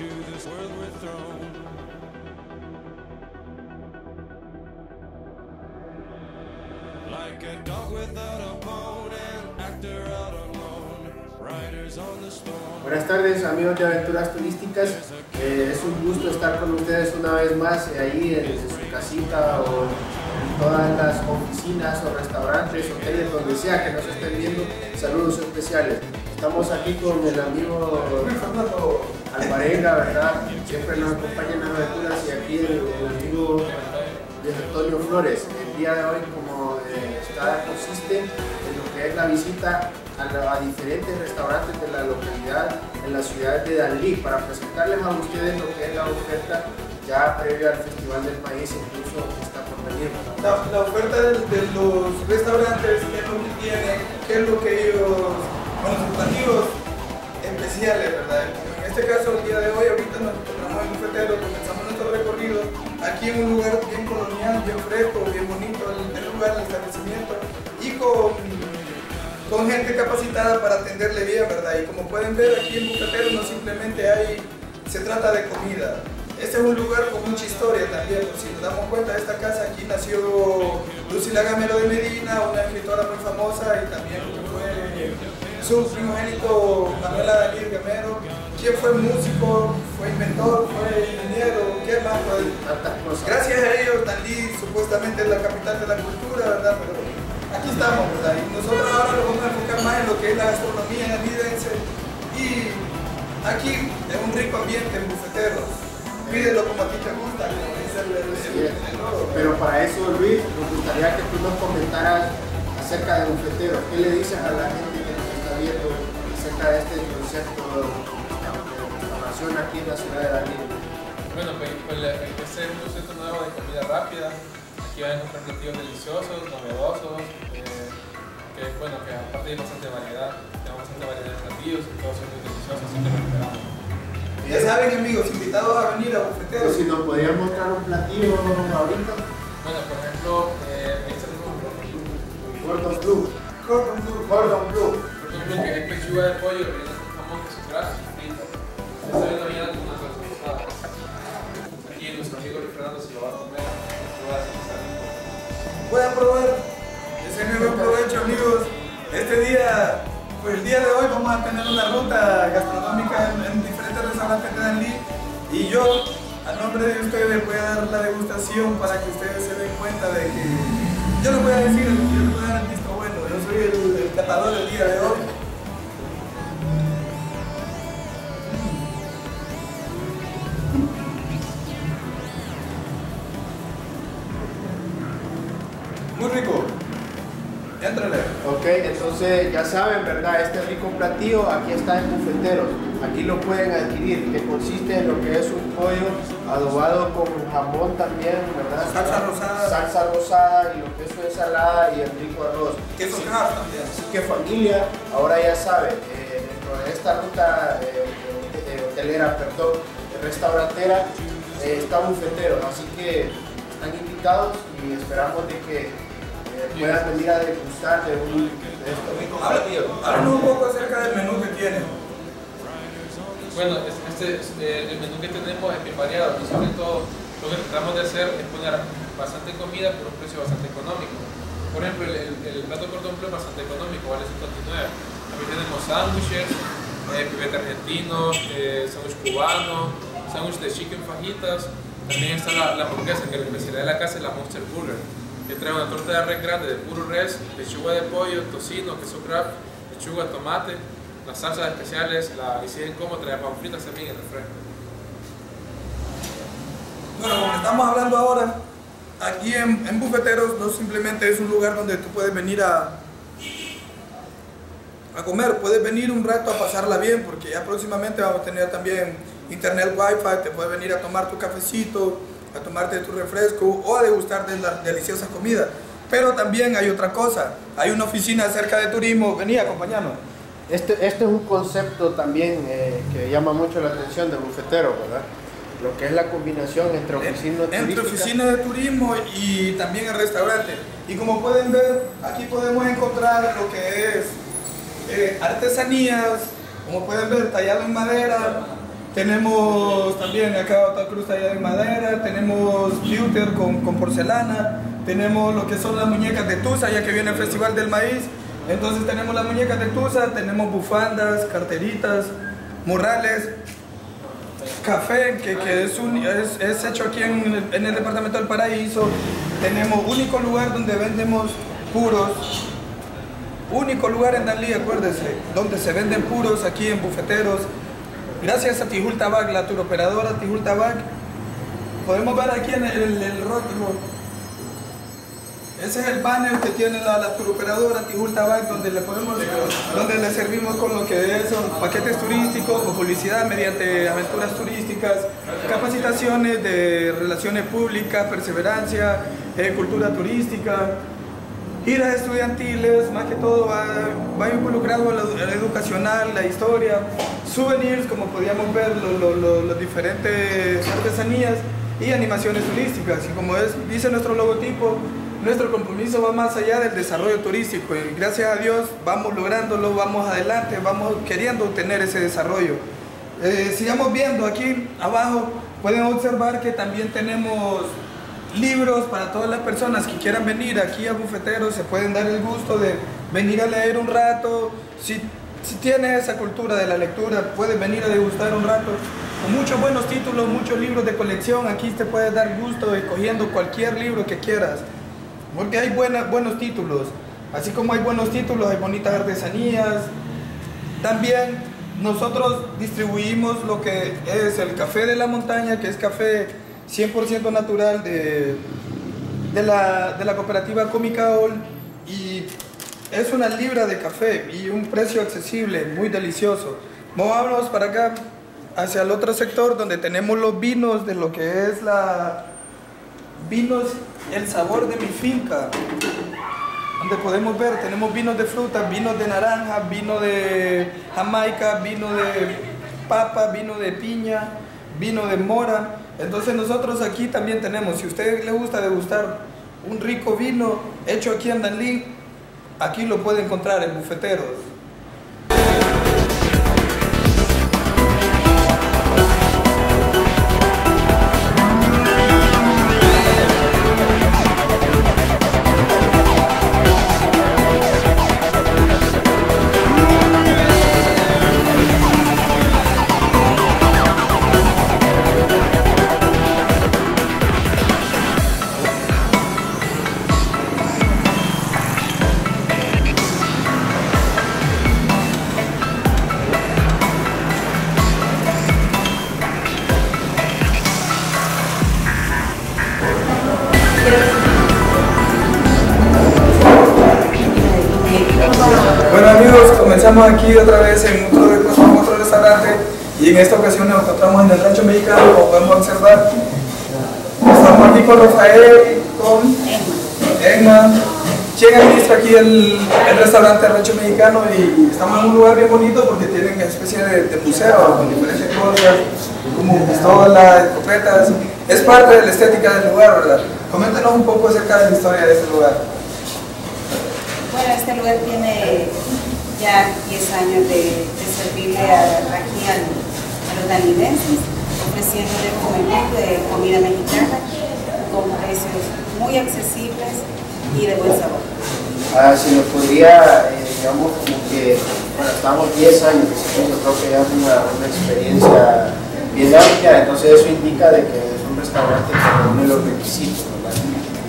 into this world we're thrown. Like a dog without a bone, an actor out alone, riders on the storm. Buenas tardes amigos de Aventuras Turísticas, Eh, es un gusto estar con ustedes una vez más eh, ahí en, en su casita o en todas las oficinas o restaurantes, hoteles, donde sea que nos estén viendo, saludos especiales. Estamos aquí con el amigo ¿verdad? Siempre nos acompaña en las aventuras y aquí el, el amigo Luis Antonio Flores. El día de hoy como eh, está, consiste en lo que es la visita a, diferentes restaurantes de la localidad en la ciudad de Dalí para presentarles a ustedes lo que es la oferta ya previa al Festival del Maíz, incluso que está por venir. La, oferta de, los restaurantes, qué es lo que tienen, qué es lo que ellos, bueno, sus platillos especiales, ¿verdad? En este caso, el día de hoy, ahorita nos encontramos en un fetero, comenzamos nuestro recorrido aquí en un lugar bien colonial, bien fresco, bien bonito, el, el lugar, el establecimiento, y con, con gente capacitada para atenderle bien, ¿verdad? Y como pueden ver, aquí en Bufetero no simplemente hay, se trata de comida. Este es un lugar con mucha historia también, por si nos damos cuenta, esta casa aquí nació Lucila Gamero de Medina, una escritora muy famosa y también fue su primogénito Manuela Dalí Gamero, quien fue músico, fue inventor, fue ingeniero, ¿qué más? Tantas cosas. Gracias a ellos, Dalí supuestamente es la capital de la cultura, ¿verdad? Pero aquí estamos, ¿verdad? Y nosotros ahora nos vamos a enfocar más en lo que es la gastronomía dalidense y aquí es un rico ambiente en bufeteros. Pídelo como a ti te gusta, dice el, el. Pero para eso, Luis, nos gustaría que tú nos comentaras acerca de bufeteros. ¿Qué le dices a la gente que nos está viendo acerca de este concepto aquí en la ciudad de Dalí? Bueno, pues, pues este es un concepto nuevo de comida rápida. Aquí van a encontrar platillos deliciosos, novedosos, eh, que bueno, que aparte hay bastante variedad, tenemos bastante variedad de platillos y todos son muy deliciosos, así que lo esperamos. Ya saben, amigos, invitados a venir a Pero bufeteros. si nos podrías mostrar un platillo ahorita, Bueno, por ejemplo, eh, este es un Gordon Blue. Cordon bleu. Gordon Blue. por ejemplo, que es pechuga de pollo rellena con jamón, graso Está. Aquí nuestro amigo se lo va a comer, probar. Ese es mi buen provecho, amigos. Este día, pues el día de hoy vamos a tener una ruta gastronómica en, en diferentes restaurantes de Danlí. Y yo, a nombre de ustedes, voy a dar la degustación para que ustedes se den cuenta de que yo les voy a decir, yo les voy a dar el visto bueno. Yo soy el, el catador del día de hoy. Ok, entonces ya saben, ¿verdad? Este rico platillo aquí está en Bufeteros. Aquí lo pueden adquirir, que consiste en lo que es un pollo adobado con jamón también, ¿verdad? Salsa rosada. Salsa rosada y lo que es su ensalada y el rico arroz. Queso craft también. Así que familia, ahora ya saben, eh, dentro de esta ruta eh, eh, hotelera, perdón, restaurantera, eh, está Bufeteros. Así que están invitados y esperamos de que puedan venir a degustar de, un, de platillos. Háblanos un poco acerca del menú que tienen. Bueno, es- este, este, el menú que tenemos es bien variado y sobre todo lo que tratamos de hacer es poner bastante comida por un precio bastante económico. Por ejemplo, el, el, el plato cordón bleu es bastante económico, vale 59. También tenemos sándwiches, eh, pipete argentino, eh, sándwich cubano, sándwich de chicken fajitas. También está la, la hamburguesa, que la especialidad de la casa es la Monster Burger, que trae una torta de res grande de puro res, lechuga de pollo, tocino, queso craft, lechuga, tomate, las salsas especiales, la siguen como trae pan fritas también y el refresco. Bueno, como estamos hablando ahora, aquí en, en Bufeteros no simplemente es un lugar donde tú puedes venir a, a comer, puedes venir un rato a pasarla bien, porque ya próximamente vamos a tener también internet wifi, te puedes venir a tomar tu cafecito, a tomarte tu refresco o a degustar de las deliciosas comidas. Pero también hay otra cosa, hay una oficina cerca de turismo, vení, acompañarnos. Este, este es un concepto también eh, que llama mucho la atención de Bufetero, ¿verdad? Lo que es la combinación entre oficina entre oficina de turismo y también el restaurante. Y como pueden ver, aquí podemos encontrar lo que es eh, artesanías, como pueden ver, tallado en madera, tenemos también acá otra cruz allá de madera, tenemos pewter con, con porcelana, tenemos lo que son las muñecas de Tusa, ya que viene el Festival del Maíz. Entonces tenemos las muñecas de Tusa, tenemos bufandas, carteritas, murales, café, que, que es, un- es, es hecho aquí en el, en el departamento del Paraíso. Tenemos único lugar donde vendemos puros, único lugar en Dalí, acuérdese, donde se venden puros aquí en bufeteros. Gracias a Tijul Tabac, la turoperadora Tijul Tabac, podemos ver aquí en el, el, rótulo. Ese es el banner que tiene la, la turoperadora Tijul Tabac, donde le podemos, donde le servimos con lo que son paquetes turísticos o publicidad mediante aventuras turísticas, capacitaciones de relaciones públicas, perseverancia, eh, cultura turística, giras estudiantiles, más que todo va, involucrado a lo, a lo educacional, la historia, souvenirs, como podíamos ver, las diferentes artesanías y animaciones turísticas. Y como dice nuestro logotipo, nuestro compromiso va más allá del desarrollo turístico y gracias a Dios vamos lográndolo, vamos adelante, vamos queriendo tener ese desarrollo. Eh, sigamos viendo aquí abajo, pueden observar que también tenemos libros para todas las personas que quieran venir aquí a Bufeteros, se pueden dar el gusto de venir a leer un rato. Si, si tienes esa cultura de la lectura, puedes venir a degustar un rato. Muchos buenos títulos, muchos libros de colección, aquí te puedes dar gusto escogiendo cualquier libro que quieras. Porque hay buena- buenos títulos. Así como hay buenos títulos, hay bonitas artesanías, también nosotros distribuimos lo que es el café de la montaña, que es café 100% natural de, de, la, de la cooperativa Comicaol y es una libra de café y un precio accesible, muy delicioso. Movámonos para acá, hacia el otro sector donde tenemos los vinos de lo que es la vinos, el sabor de mi finca donde podemos ver, tenemos vinos de fruta, vinos de naranja, vino de jamaica, vino de papa, vino de piña, vino de mora. Entonces nosotros aquí también tenemos, si a usted le gusta degustar un rico vino hecho aquí en Danlí, aquí lo puede encontrar en Bufeteros. Restaurante Rancho Mexicano y estamos en un lugar bien bonito porque tienen una especie de, museo con diferentes cosas, como pistolas, escopetas. Es parte de la estética del lugar, ¿verdad? Coméntanos un poco acerca de la historia de este lugar. Bueno, este lugar tiene ya 10 años de, servirle aquí a los danidenses, ofreciéndole un menú de comida mexicana con precios muy accesibles y de buen sabor. Ah, si nos podría, eh, digamos, como que, bueno, estamos 10 años, yo creo que ya es una, una experiencia bien amplia, entonces eso indica de que es un restaurante que reúne los requisitos, ¿verdad?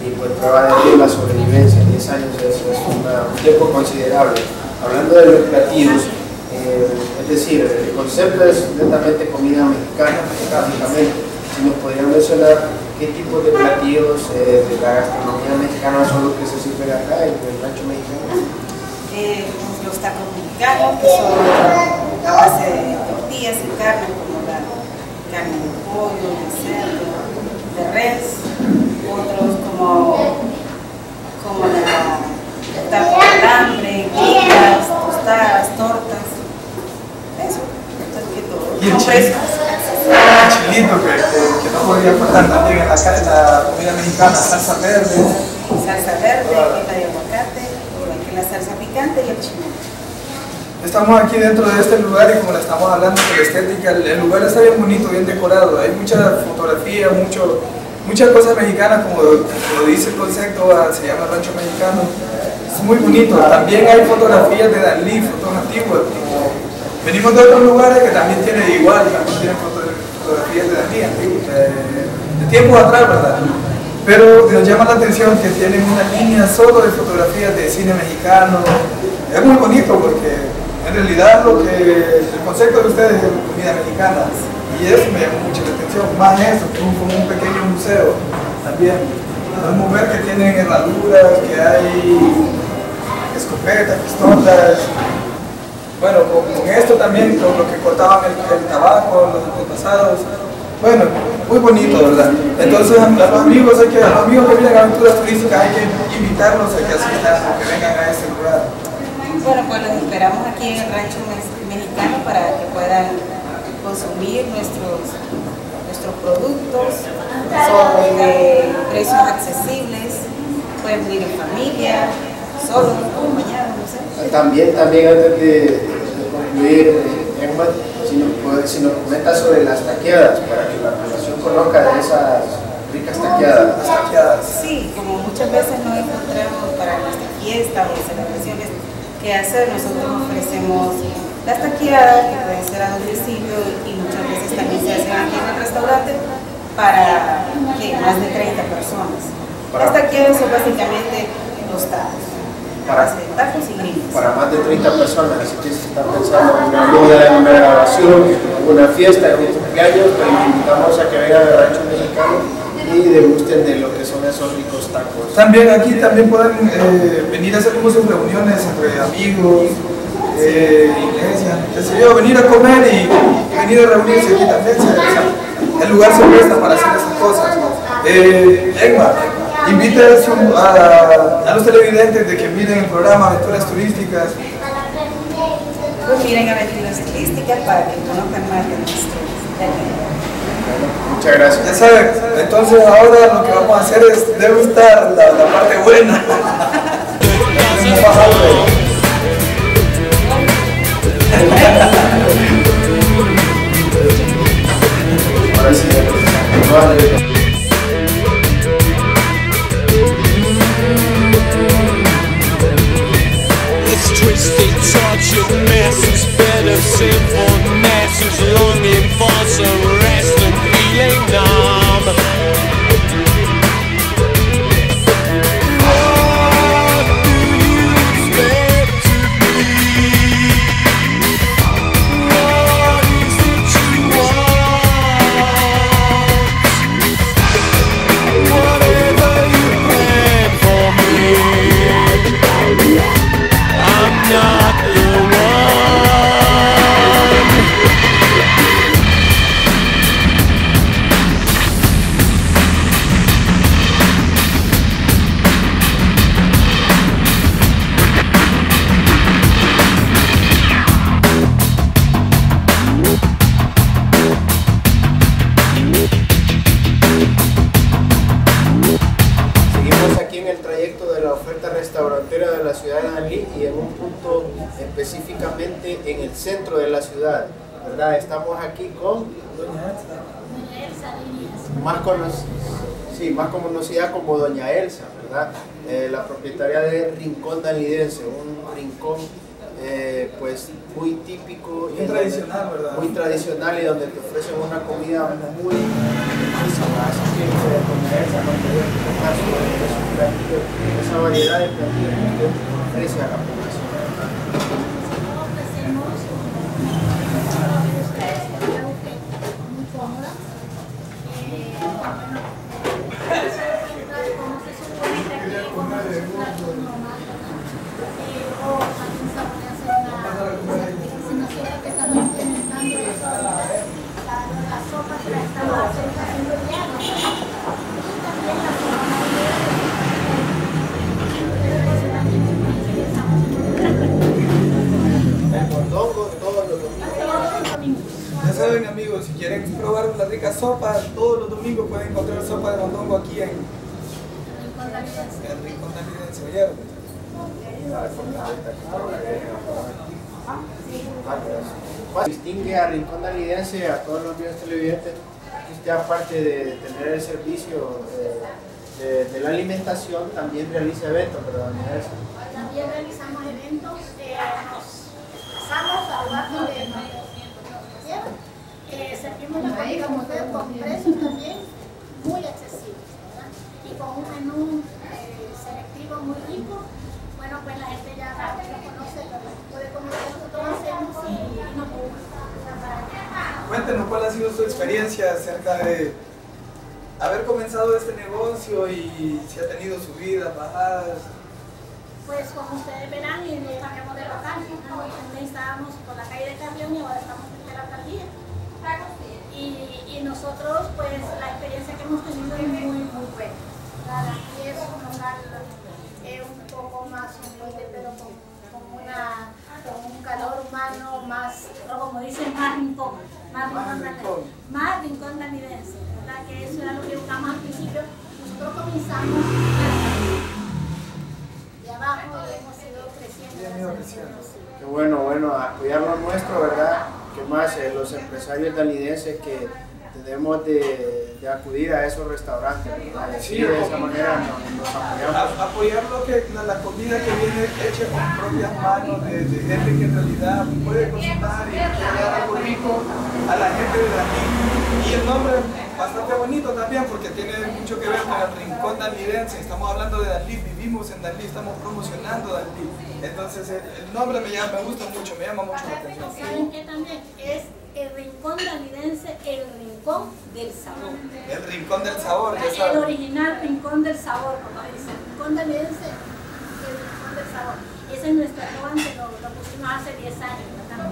Y pues prueba de la sobrevivencia, 10 años es, un tiempo considerable. Hablando de los platillos, eh, es decir, el concepto es netamente comida mexicana, prácticamente. Si nos podrían mencionar qué tipo de platillos eh, de la gastronomía mexicana son los que se sirven acá en el rancho mexicano. Eh, los tacos mexicanos, que son a base de tortillas y carne, como la carne de pollo, de cerdo, de res, otros como, como la taco de alambre, guitas, tostadas, tortas, eso, eso es que todo. Chilito que, que- no podría faltar también en la, en la comida mexicana, salsa verde. salsa verde, quita de aguacate, la salsa picante y el chile. Estamos aquí dentro de este lugar y como le estamos hablando de la estética, el, lugar está bien bonito, bien decorado. Hay mucha fotografía, mucho, muchas cosas mexicanas, como lo dice el concepto, ah, se llama Rancho Mexicano. Es muy bonito. También hay fotografías de Dalí, fotos antiguas. venimos de otros lugares que también tienen igual, también tienen foto- fotografías de antiguas, de, tiempos atrás, ¿verdad? Pero nos llama la atención que tienen una línea solo de fotografías de cine mexicano. Es muy bonito porque en realidad lo que el concepto de ustedes es comida mexicana y eso me llamó mucho la atención. Más eso, como un pequeño museo también. Podemos ver que tienen herraduras, que hay escopetas, pistolas. Bueno, con, esto también, con lo que cortaban el, tabaco, los antepasados. Bueno, muy bonito, ¿verdad? Entonces, a los amigos, hay que, los amigos que vienen a aventuras turísticas, hay que invitarlos a que asistan, que vengan a este lugar. Bueno, pues los esperamos aquí en el rancho Mex- mexicano para que puedan consumir nuestros, nuestros productos, son de precios accesibles, pueden venir en familia, solos, acompañados. También, también antes de, de concluir, eh, Emma, si nos, puede- si nos comenta sobre las taqueadas, para que la población conozca de esas ricas taqueadas. Las taqueadas. Sí, como muchas veces no encontramos para nuestra fiesta o celebraciones que hacer, nosotros ofrecemos las taqueadas que pueden ser a domicilio y muchas veces también se hacen aquí en el restaurante para que más de 30 personas. Las taqueadas son básicamente los tacos, Para- tacos y grillos. para más de 30 personas, así que si están pensando en una boda, en una grabación, una fiesta, en un cumpleaños, pues invitamos a que vengan al rancho mexicano y degusten de lo que son esos ricos tacos. También aquí también pueden eh, venir a hacer como sus reuniones entre amigos, eh, iglesia, qué sé yo, venir a comer y, y venir a reunirse aquí también. se- se- el lugar se presta para hacer esas cosas. Eh, Emma, invita a, su- a- a los televidentes de que miren el programa Aventuras Turísticas. Pues miren aventuras turísticas para que conozcan más de aquí. Muchas gracias. Ya saben, entonces ahora lo que vamos a hacer es degustar la, la parte buena. Ahora sí, masses, better Simple mess is masses, Un rincón eh, pues muy típico Muy y tradicional, donde- ¿verdad? Muy tradicional y donde te ofrecen una comida muy riquísima. Así que eh, esos platillos, esa variedad de platillos que usted ofrece a la todos los niños televidentes, que usted aparte de tener el servicio eh, de, de la alimentación, también realiza eventos, ¿verdad? También realizamos eventos, eh, nos pasamos a donde quieran. Eh, servimos la comida con precios también muy accesibles, ¿verdad? Y con un menú eh, selectivo muy rico. Bueno, pues la gente ya sabe, lo conoce, el tipo de comida que nosotros hacemos y, y nos gusta. Cuéntenos cuál ha sido su experiencia acerca de haber comenzado este negocio y si ha tenido subidas, bajadas. Pues como ustedes verán, nos cambiamos de local, ¿no? Estábamos por la calle de Carrión y ahora estamos en la alcaldía. Y, nosotros, pues la experiencia que hemos tenido es muy, muy buena. Aquí es un local eh, un poco más humilde, pero con, con una, humano más, o como dicen, más rincón, más Más rincón, más rincón danidense, ¿verdad? Que eso era lo que buscamos al principio. Nosotros comenzamos de abajo y hemos ido creciendo. A. Qué bueno, bueno, apoyar lo nuestro, ¿verdad? Que más eh, los empresarios dalidenses que tenemos de, de acudir a esos restaurantes, de esa manera nos, nos apoyamos. A- apoyar lo que, la, la comida que viene hecha con propias manos de, de gente que en realidad puede cocinar y dar algo rico a la gente de aquí. Y el nombre es bastante bonito también porque tiene mucho que ver con el rincón dalidense. Estamos hablando de Dalí, vivimos en Dalí, estamos promocionando Dalí. Entonces el, el nombre me, llama, me gusta mucho, me llama mucho la atención. ¿Saben qué también? Es el rincón danidense, el rincón del sabor. El rincón del sabor, ya El original rincón del sabor, como dice. El rincón danidense, el rincón del sabor. Ese es nuestro eslogan que lo, lo pusimos hace 10 años, ¿verdad?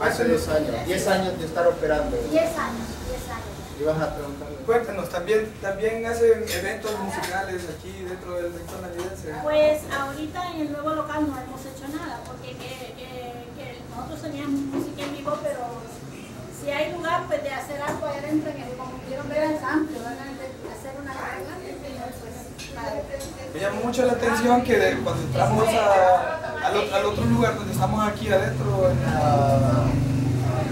Hace 10 años, 10 años de estar operando. 10 años, 10 años. Ibas a preguntarle. Cuéntenos, también, también hacen eventos musicales aquí dentro del rincón dalidense. Pues ahorita en el nuevo local no hemos hecho nada, porque que, que- que nosotros teníamos música en vivo, pero si hay lugar pues de hacer algo allá adentro, como pudieron ver es amplio, ¿verdad? De hacer una carrera, pues. Me llama mucho la atención que de- cuando entramos a- al, al otro lugar donde estamos aquí adentro, en, la-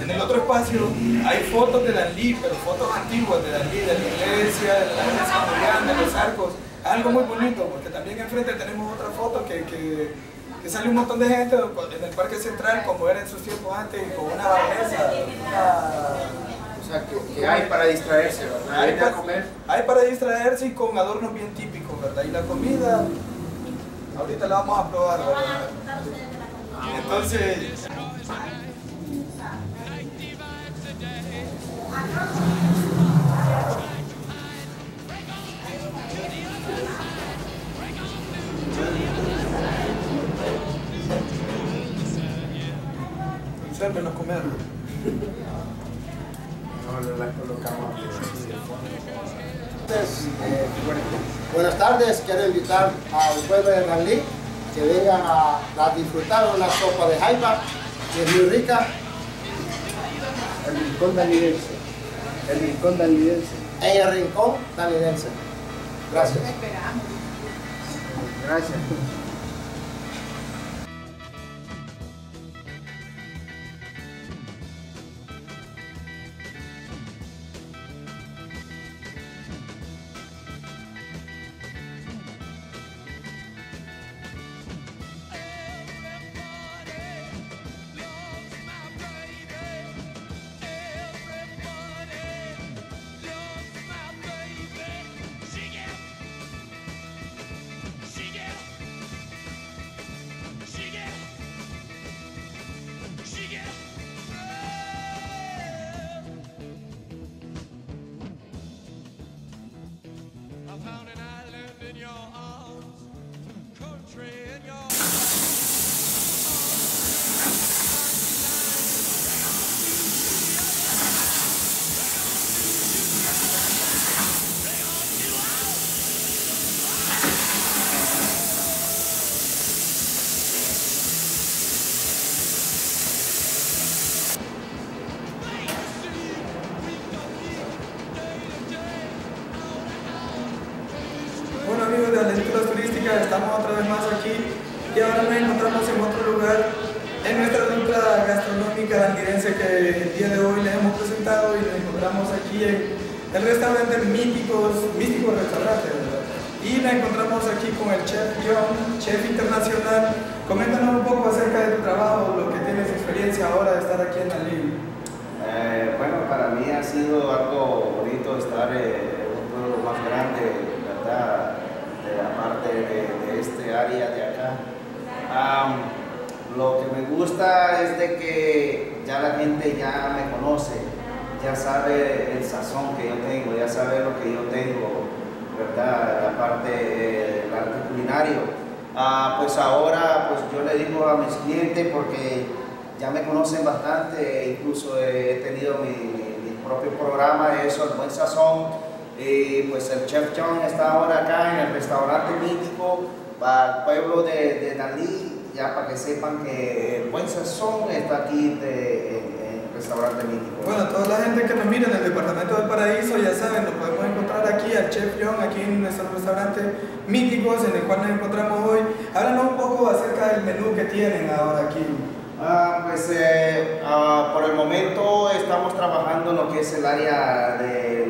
en el otro espacio, hay fotos de Dalí, pero fotos antiguas de Dalí, de la iglesia, de la iglesia de los arcos. Algo muy bonito, porque también enfrente tenemos otra foto que, que, que sale un montón de gente en el Parque Central, como era en sus tiempos antes, con una mesa, una- O sea, que, que hay para distraerse, ¿verdad? hay, Viene a pa- comer. hay para distraerse y con adornos bien típicos, ¿verdad? Y la comida, ahorita la vamos a probar, ¿verdad? disfrutar Entonces, sérvenos comer. No, no las colocamos. Entonces, eh, buenas tardes, quiero invitar al pueblo de Ranlí que vengan a, a disfrutar una sopa de jaiba, que es muy rica, El rincón dalidense. El rincón dalidense. en el rincón dalidense. Gracias. Gracias. Estamos otra vez más aquí y ahora nos encontramos en otro lugar en nuestra ruta gastronómica andirense que el día de hoy le hemos presentado y nos encontramos aquí en el restaurante Míticos, Místicos Restaurante. Y nos encontramos aquí con el chef John, chef internacional. Coméntanos un poco acerca de tu trabajo, lo que tienes experiencia ahora de estar aquí en la. Eh, bueno, para mí ha sido algo bonito estar en un pueblo más grande, ¿verdad? De la parte de, de este área de acá. Am, lo que me gusta es de que ya la gente ya me conoce, ya sabe el sazón que yo tengo, ya sabe lo que yo tengo, ¿verdad? La parte del arte culinario. Ah, pues ahora pues yo le digo a mis clientes porque ya me conocen bastante, incluso he tenido mi, mi- mi propio programa eso, el buen sazón. Y pues el chef John está ahora acá en el restaurante mítico para el pueblo de, de Dalí, ya para que sepan que el buen sazón está aquí de- en, el restaurante mítico. Bueno, toda la gente que nos mira en el departamento del paraíso, ya saben, lo podemos encontrar aquí al Chef John, aquí en nuestro restaurante Míticos, en el cual nos encontramos hoy. Háblanos un poco acerca del menú que tienen ahora aquí. Ah, pues eh, ah, por el momento estamos trabajando en lo que es el área menú,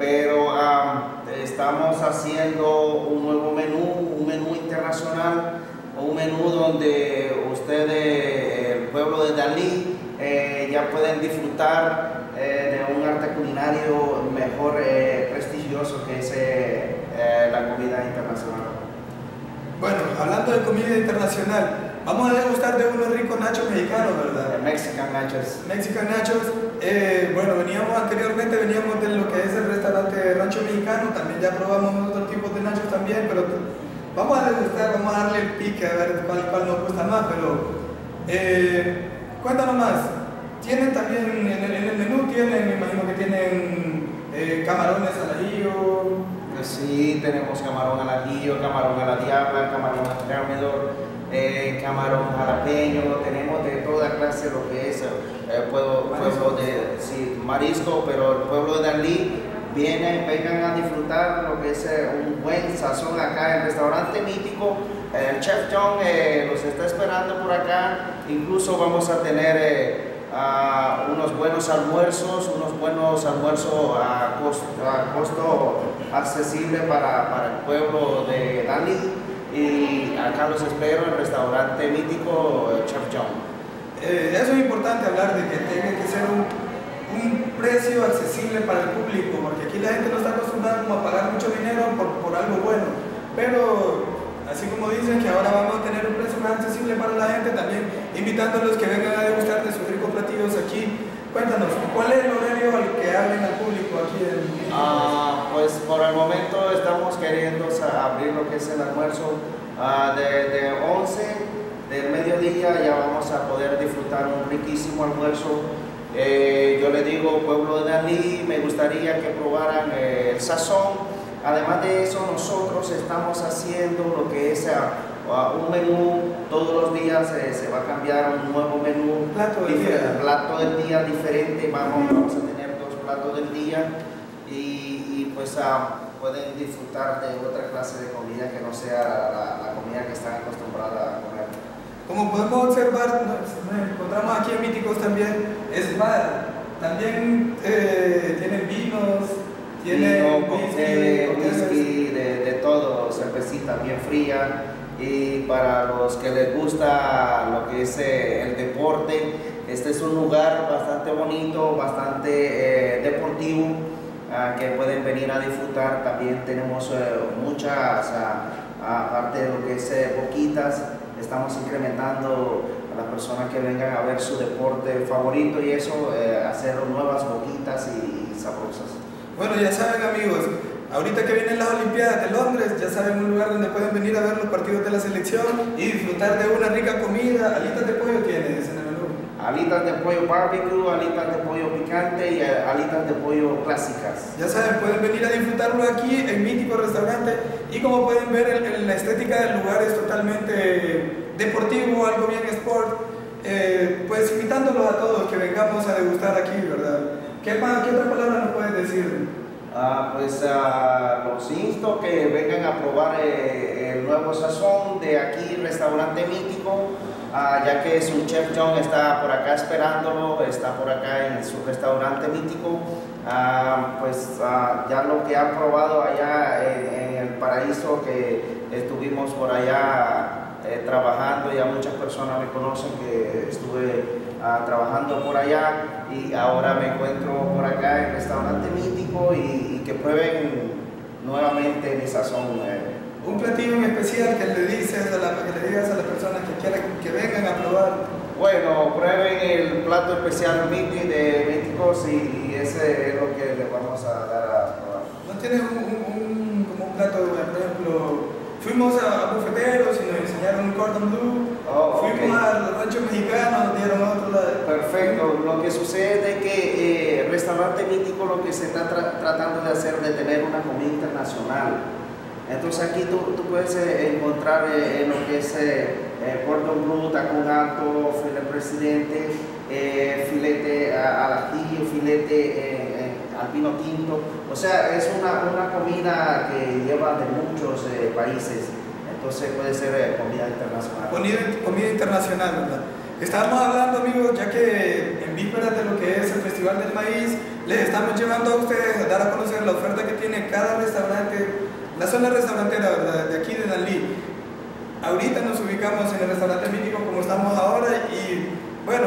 pero ah, estamos haciendo un nuevo menú, un menú internacional, un menú donde ustedes, el pueblo de Dalí, eh, ya pueden disfrutar eh, de un arte culinario mejor eh, prestigioso que es eh, eh, la comida internacional. Bueno, hablando de comida internacional, vamos a degustar de unos ricos nachos mexicanos, ¿verdad? Eh, Mexican nachos. Mexican Nachos, eh, bueno, veníamos anteriormente, veníamos de lo que es el restaurante Rancho Mexicano, también ya probamos otros tipos de nachos también, pero vamos a degustar, vamos a darle el pique a ver cuál, cuál nos gusta más, pero eh, cuéntanos más, tienen también, en el, en el menú tienen, me imagino que tienen eh, camarones al ajillo, Pues sí, tenemos camarón al ajillo, camarón a la diabla, camarón al térmidor, eh, camarón jalapeño, tenemos de toda clase lo que es el pueblo, de sí, marisco, pero el pueblo de Dalí vienen, vengan a disfrutar lo que es eh, un buen sazón acá en el restaurante mítico. El chef John eh, los está esperando por acá, incluso vamos a tener eh, unos buenos almuerzos, unos buenos almuerzos a costo, a accesible para, para el pueblo de Dalí. Y acá los espero en el restaurante mítico eh, Chef John. Eh, eso es importante hablar de que tiene que ser un, precio accesible para el público, porque aquí la gente no está acostumbrada como a pagar mucho dinero por, por algo bueno. Pero así como dicen que ahora vamos a tener un precio más accesible para la gente, también invitándolos que vengan a degustar de sus ricos platillos aquí. Cuéntanos, ¿cuál es el horario al que hablen al público aquí en Ah, pues por el momento estamos queriendo abrir lo que es el almuerzo ah, de, de 11 del mediodía, ya vamos a poder disfrutar un riquísimo almuerzo. Eh, yo le digo, pueblo de Dalí, me gustaría que probaran eh, el sazón. Además de eso, nosotros estamos haciendo lo que es ah, ah, un menú, todos los días eh, se va a cambiar un nuevo menú, Plato del día. plato del día diferente, vamos, vamos a tener dos platos del día y, y, pues ah, pueden disfrutar de otra clase de comida que no sea la, la comida que están acostumbrados a comer. Como podemos observar, nos nos encontramos aquí en Míticos también, es bar. También eh, tienen vinos, tienen Vino, cócteles. whisky, de, de todo, cervecita bien fría. Y para los que les gusta lo que es eh, el deporte, este es un lugar bastante bonito, bastante eh, deportivo, ah, que pueden venir a disfrutar. También tenemos eh, muchas, ah, aparte de lo que es eh, boquitas, estamos incrementando a las personas que vengan a ver su deporte favorito y eso, eh, hacer nuevas boquitas y, y sabrosas. Bueno, ya saben amigos, ahorita que vienen las Olimpiadas de Londres, ya saben un lugar donde pueden venir a ver los partidos de la selección y disfrutar de una rica comida. Alitas de pollo tienes en el menú. Alitas de pollo barbecue, alitas de pollo picante y eh, alitas de pollo clásicas. Ya saben, pueden venir a disfrutarlo aquí en Mítico Restaurante y como pueden ver, el- el- la estética del lugar es totalmente deportivo, algo bien sport. Eh, pues invitándolos a todos que vengamos a degustar aquí, ¿verdad? ¿Qué, pa- qué otra palabra nos puedes decir? Ah, pues ah, los insto que vengan a probar eh, el nuevo sazón de aquí, Restaurante Mítico. ah, ya que su chef John está por acá esperándolo, está por acá en su restaurante mítico, ah, pues ah, ya lo que han probado allá en, en el paraíso que estuvimos por allá eh, trabajando, ya muchas personas me conocen que estuve ah, trabajando por allá y ahora me encuentro por acá en el restaurante mítico y, y que prueben nuevamente mi sazón. eh. Un platillo en especial que le dices a la, que le digas a las personas que quieran que vengan a probar. Bueno, prueben el plato especial Miti de Míticos y, y ese es lo que les vamos a dar a probar. ¿No tienes un, un- un- como un plato, por ejemplo, fuimos a bufeteros y nos enseñaron un cordon bleu, Oh, fuimos ok. a los ranchos mexicanos, nos dieron otro lado. Perfecto, lo que sucede es que eh, el restaurante mítico lo que se está tra- tratando de hacer es de tener una comida internacional. Entonces aquí tú, tú puedes eh, encontrar eh, en lo que es eh, eh, cordon bleu, tacón alto, filete presidente, eh, filete al ajillo, filete eh, eh, al vino tinto. O sea, es una, una comida que lleva de muchos eh, países. Entonces puede ser eh, comida internacional. Comida, internacional, ¿verdad? Estábamos hablando, amigos, ya que en vísperas de lo que es el Festival del Maíz, les estamos llevando a ustedes a dar a conocer la oferta que tiene cada restaurante, la zona restaurantera, ¿verdad? De aquí de Danlí. Ahorita nos ubicamos en el restaurante mítico como estamos ahora y, bueno,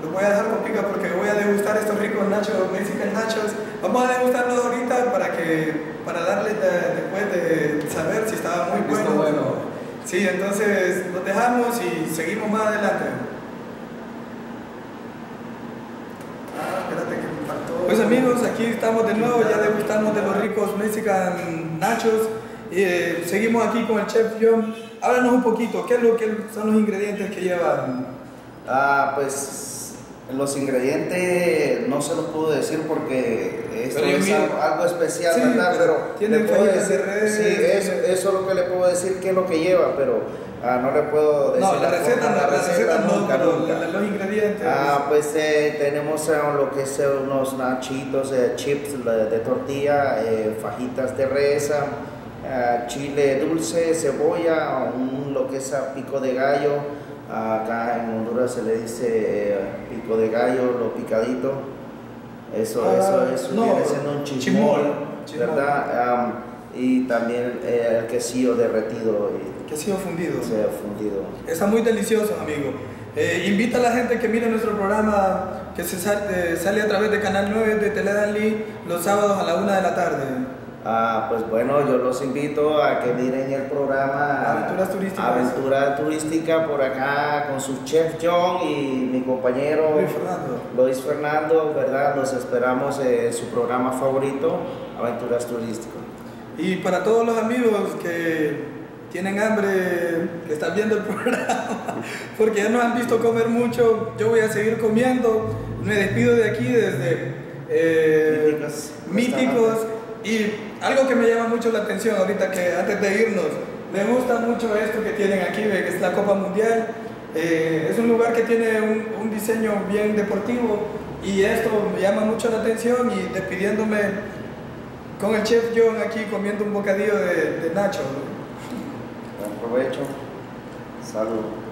los voy a dejar con pica porque voy a degustar estos ricos nachos, Mexican nachos. Vamos a degustarlos ahorita para que, para darles de- después de saber si estaba muy bueno. bueno. Sí, entonces los dejamos y seguimos más adelante. Ah, espérate que me faltó. Pues amigos, aquí estamos de nuevo, ya degustamos de los ricos Mexican nachos. Y, eh, seguimos aquí con el chef John. Háblanos un poquito, ¿qué es lo que son los ingredientes que llevan? Ah, pues los ingredientes no se los puedo decir porque esto es algo, algo especial, Sí, ¿verdad? pero puedo fajitas de decir, res, sí, eso, eso es lo que le puedo decir qué es lo que lleva, pero ah, no le puedo decir No, la receta, forma, no, la receta no, nunca, nunca. los ingredientes. Ah, pues eh, tenemos eh, lo que es eh, unos nachitos, eh, chips de, tortilla, fajitas de res, ah, chile dulce, cebolla, un, lo que es ah, pico de gallo. Acá en Honduras se le dice eh, pico de gallo, lo picadito. Eso, Ah, eso, eso no, viene siendo un chismol, chimol, chimol. ¿verdad? Am, y también eh, el quesillo derretido y que ha sido fundido. ha fundido. Está muy delicioso, amigo. Eh, invita a la gente que mire nuestro programa que se sal- eh, sale a través de Canal 9 de Teledanli los sábados a la una de la tarde. Ah, pues bueno, yo los invito a que miren el programa Aventuras turísticas. Aventura Turística por acá con su chef John y mi compañero Luis Fernando. Luis Fernando, ¿verdad? Los esperamos en su programa favorito, Aventuras Turísticas. Y para todos los amigos que tienen hambre, que están viendo el programa, porque ya nos han visto comer mucho, yo voy a seguir comiendo. Me despido de aquí desde eh, Míticos. Y algo que me llama mucho la atención ahorita, que antes de irnos, me gusta mucho esto que tienen aquí, que es la Copa Mundial. Eh, es un lugar que tiene un, un diseño bien deportivo y esto me llama mucho la atención y despidiéndome con el chef John aquí comiendo un bocadillo de, de nacho. Buen provecho. Salud.